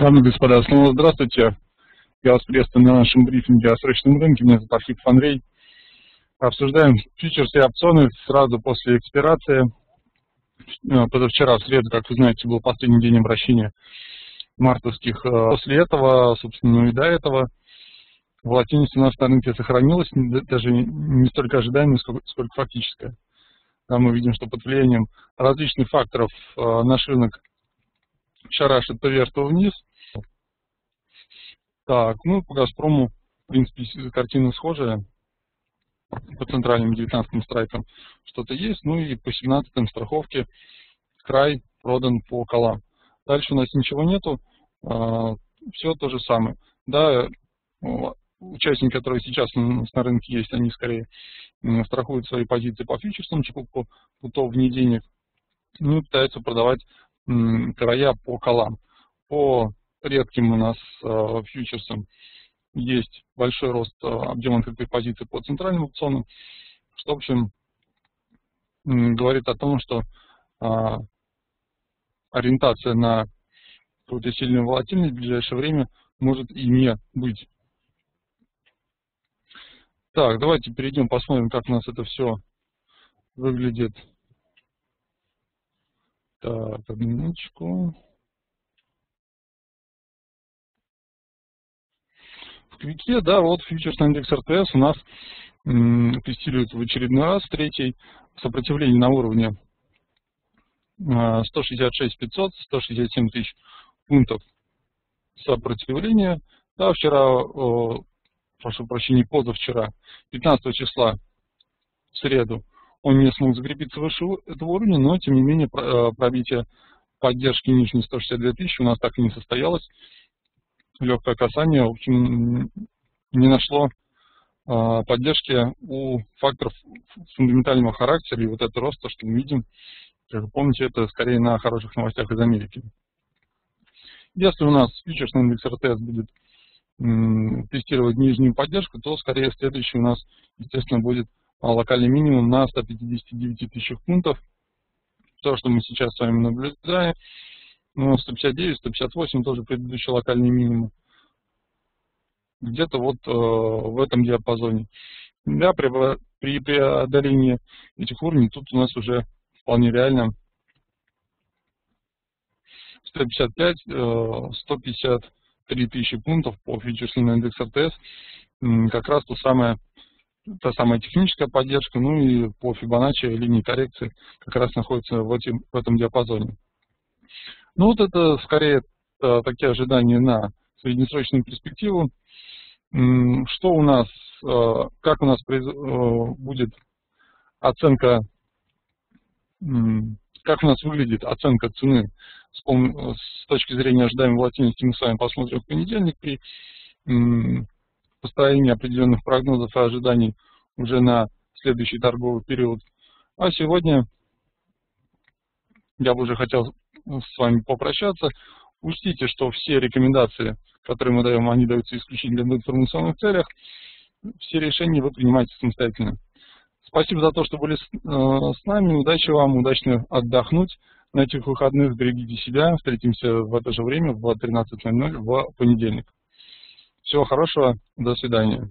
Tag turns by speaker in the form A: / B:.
A: Дамы и господа, снова здравствуйте. Я вас приветствую на нашем брифинге о срочном рынке. Меня зовут Архип Фанрей. Обсуждаем фьючерсы и опционы сразу после экспирации. Э, позавчера, в среду, как вы знаете, был последний день обращения мартовских. Э, после этого, собственно, ну и до этого, волатильность у нас на рынке сохранилась, даже не столько ожидаемая, сколько, сколько фактическая. Там мы видим, что под влиянием различных факторов э, наш рынок шарашит то вверх, то вниз. Так, ну по Газпрому, в принципе, картина схожая. По центральным 19 страйкам что-то есть. Ну и по 17 страховке край продан по колам. Дальше у нас ничего нету. А, Все то же самое. Да, участники, которые сейчас на рынке есть, они скорее страхуют свои позиции по фьючерсам, типа по путов вне денег, ну и пытаются продавать края по колам. По редким у нас э, фьючерсам есть большой рост э, объема открытых позиций по центральным опционам, что, в общем, говорит о том, что а, ориентация на какую-то сильную волатильность в ближайшее время может и не быть. Так, давайте перейдем, посмотрим, как у нас это все выглядит так, одну минуточку. Квике, да, вот фьючерсный индекс РТС у нас тестирует в очередной раз, третий, сопротивление на уровне 166 500, 167 тысяч пунктов сопротивления. Да, вчера, прошу прощения, позавчера, 15 числа, в среду, он не смог закрепиться выше этого уровня, но тем не менее э, пробитие поддержки нижней 162 тысячи у нас так и не состоялось. Легкое касание, в общем, не нашло э, поддержки у факторов фундаментального характера, и вот это рост, то, что мы видим, как вы помните, это скорее на хороших новостях из Америки. Если у нас фьючерсный индекс РТС будет тестировать нижнюю поддержку, то скорее следующий у нас, естественно, будет а, локальный минимум на 159 тысячах пунктов. То, что мы сейчас с вами наблюдаем. Ну, 159, 158 тоже предыдущий локальный минимум. Где-то вот э, в этом диапазоне. Да, при, при преодолении этих уровней тут у нас уже вполне реально 155, э, 153 тысячи пунктов по фьючерсному индексу РТС. Как раз то самое та самая техническая поддержка, ну и по Fibonacci линии коррекции как раз находится в, этим, в этом диапазоне. Ну вот это скорее э, такие ожидания на среднесрочную перспективу. Что у нас, э, как у нас э, будет оценка, как у нас выглядит оценка цены с, точки зрения ожидаемой волатильности, мы с вами посмотрим в понедельник при построение определенных прогнозов и ожиданий уже на следующий торговый период. А сегодня я бы уже хотел с вами попрощаться. Учтите, что все рекомендации, которые мы даем, они даются исключительно в информационных целях. Все решения вы принимаете самостоятельно. Спасибо за то, что были э, с нами. Удачи вам, удачно отдохнуть на этих выходных. Берегите себя. Встретимся в это же время в 13.00 в понедельник. Всего хорошего, до свидания.